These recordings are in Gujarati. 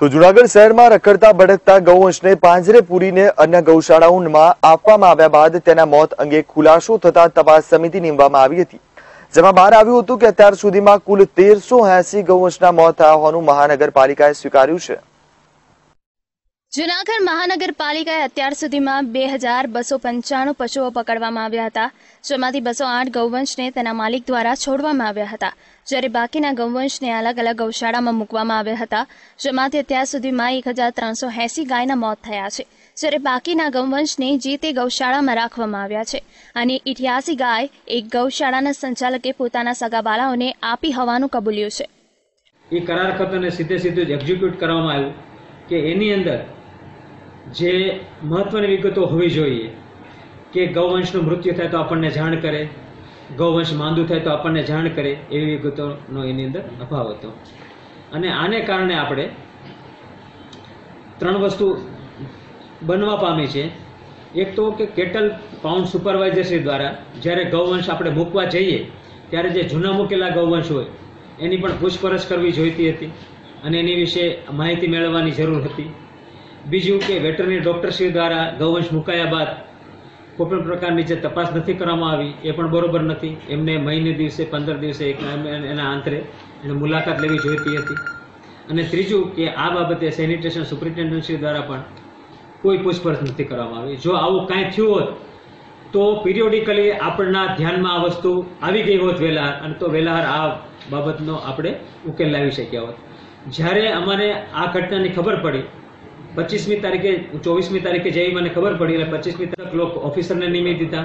તો જુનાગઢ શહેરમાં રખડતા ભડકતા ગૌવંશને પાંજરે પૂરીને અન્ય ગૌશાળાઓમાં આપવામાં આવ્યા બાદ તેના મોત અંગે ખુલાસો થતા તપાસ સમિતિ નીમવામાં આવી હતી. જેમાં બહાર આવ્યું હતું કે અત્યાર સુધીમાં કુલ તેરસો એસી ગૌવંશના મોત થયા હોવાનું મહાનગરપાલિકાએ સ્વીકાર્યું છે. જૂનાગઢ મહાનગરપાલિકાએ અત્યાર સુધીમાં બે હજાર બસો પંચાણું પશુઓ પકડવામાં આવ્યા હતા, જેમાંથી બસો આઠ ગૌવંશને તેના માલિક દ્વારા છોડવામાં આવ્યા હતા. જ્યારે બાકીના ગૌવંશને અલગ અલગ ગૌશાળામાં મૂકવામાં આવ્યા હતા, જેમાંથી અત્યાર સુધીમાં એક હજાર ત્રણસો એંસી ગાયના મોત થયા છે. જ્યારે બાકીના ગૌવંશને જે તે ગૌશાળામાં રાખવામાં આવ્યા છે અને ઇઠ્યાસી ગાય એક ગૌશાળાના સંચાલકે પોતાના સગાબાળાઓને આપી હોવાનું કબૂલ્યું છે. એ કરાર ખતને સીધે સીધું એક્ઝિક્યુટ કરવામાં આવ્યું કે એની અંદર જે મહત્વની વિગતો હોવી જોઈએ કે ગૌવંશનું મૃત્યુ થાય તો આપણને જાણ કરે, ગૌવંશ માંદું થાય તો આપણને જાણ કરે એવી વિગતોનો એની અંદર અભાવ હતો. અને આને કારણે આપણે ત્રણ વસ્તુ બનવા પામી છે. એક તો કે કેટલ પાઉન્ડ સુપરવાઇઝરશ્રી દ્વારા જ્યારે ગૌવંશ આપણે મૂકવા જઈએ, ત્યારે જે જૂના મૂકેલા ગૌવંશ હોય, એની પણ પૂછપરછ કરવી જોઈતી હતી અને એની વિશે માહિતી મેળવવાની જરૂર હતી. બીજું કે વેટરનરી ડૉક્ટરશ્રી દ્વારા ગૌવંશ મુકાયા બાદ કોઈપણ પ્રકારની જે તપાસ નથી કરવામાં આવી, એ પણ બરોબર નથી. એમને મહિને દિવસે, પંદર દિવસે એના અંતરે એને મુલાકાત લેવી જોઈતી હતી. અને ત્રીજું કે આ બાબતે સેનિટેશન સુપ્રિન્ટેન્ડન્ટશ્રી દ્વારા પણ કોઈ પૂછપરછ નથી કરવામાં આવી. જો આવું કાંઈ થયું હોત, તો પિરિયોડિકલી આપણના ધ્યાનમાં આ વસ્તુ આવી ગઈ હોત વહેલા અને તો વેલાહાર આ બાબતનો આપણે ઉકેલ લાવી શક્યા હોત. જ્યારે અમારે આ ઘટનાની ખબર પડી પચીસમી તારીખે, ચોવીસમી તારીખે જેવી મને ખબર પડી એટલે પચીસમી તારીખ લોકો ઓફિસરને નિમી દીધા.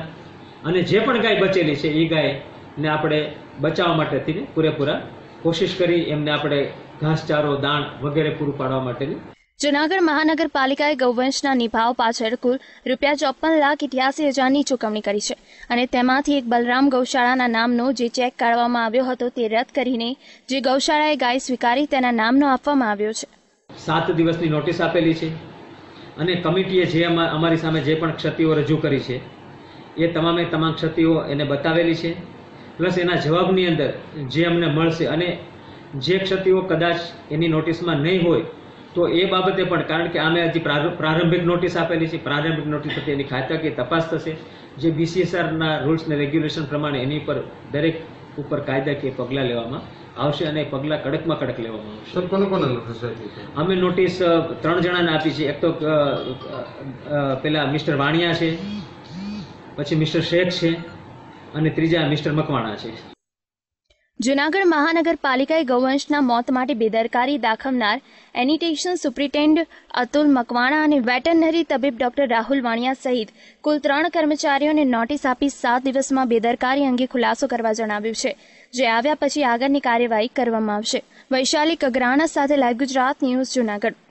અને જે પણ ગાય બચેલી છે એ ગાયને આપણે બચાવવા માટેથી પૂરેપૂરા કોશિશ કરી, એમને આપણે ઘાસચારો, દાણ વગેરે પૂરું પાડવા માટેની. જૂનાગઢ મહાનગરપાલિકાએ ગૌવંશના નિભાવ પાછળ કુલ રૂપિયા ચોપન લાખ ઇઠ્યાસી હજારની ચૂકવણી કરી છે. અને તેમાંથી એક બલરામ ગૌશાળાના નામનો જે ચેક કાઢવામાં આવ્યો હતો, તે રદ કરીને જે ગૌશાળાએ ગાય સ્વીકારી, તેના નામનો આપવામાં આવ્યો છે. સાત દિવસની નોટિસ આપેલી છે. અને કમિટીએ જે અમા- અમારી સામે જે પણ ક્ષતિઓ રજૂ કરી છે, એ તમામે તમામ ક્ષતિઓ એને બતાવેલી છે. પ્લસ એના જવાબની અંદર જે અમને મળશે અને જે ક્ષતિઓ કદાચ એની નોટિસમાં નહીં હોય, તો એ બાબતે પણ, કારણ કે આમે હજી પ્રાર- પ્રારંભિક નોટિસ આપેલી છે, પ્રારંભિક નોટિસ પછી એની ખાતાકીય તપાસ થશે. જે બીસીએસઆરના રૂલ્સ ને રેગ્યુલેશન પ્રમાણે એની પર દરેક ઉપર કાયદાકીય પગલાં લેવામાં આવશે અને પગલાં કડકમાં કડક લેવામાં આવશે. સર કોને કોને નોટિસ આપી અમે નોટિસ ત્રણ જણાને આપી છે. એક તો પેલા મિસ્ટર વાણિયા છે પછી મિસ્ટર શેખ છે અને ત્રીજા મિસ્ટર મકવાણા છે. જૂનાગઢ મહાનગરપાલિકાએ ગૌવંશના મોત માટે બેદરકારી દાખવનાર એનિટેશન સુપ્રિન્ટેન્ડ અતુલ મકવાણા અને વેટરનરી તબીબ ડોક્ટર રાહુલ વાણિયા સહિત કુલ ત્રણ કર્મચારીઓને નોટિસ આપી સાત દિવસમાં બેદરકારી અંગે ખુલાસો કરવા જણાવ્યું છે. જે આવ્યા પછી આગળની કાર્યવાહી કરવામાં આવશે. વૈશાલી કગરાણા સાથે લાઈવ ગુજરાત ન્યૂઝ જૂનાગઢ.